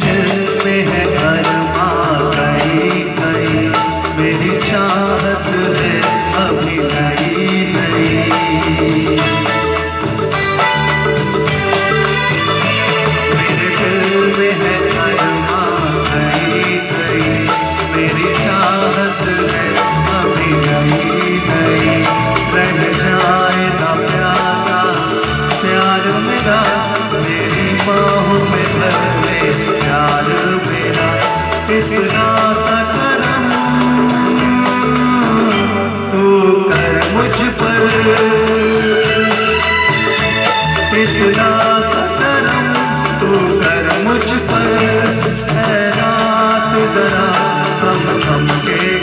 पे है बाहों में भर ले प्यार मेरा इतना सा करम कर मुझ पर इतना तू कर मुझ पर, है रात कम के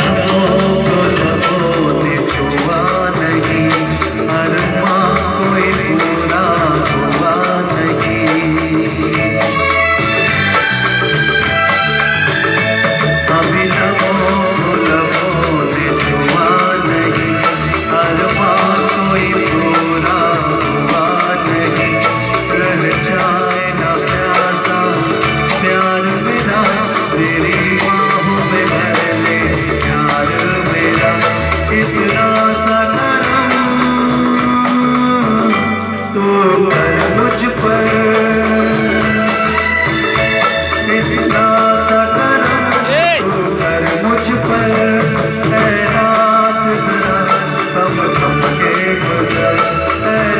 Oh. I'm a game of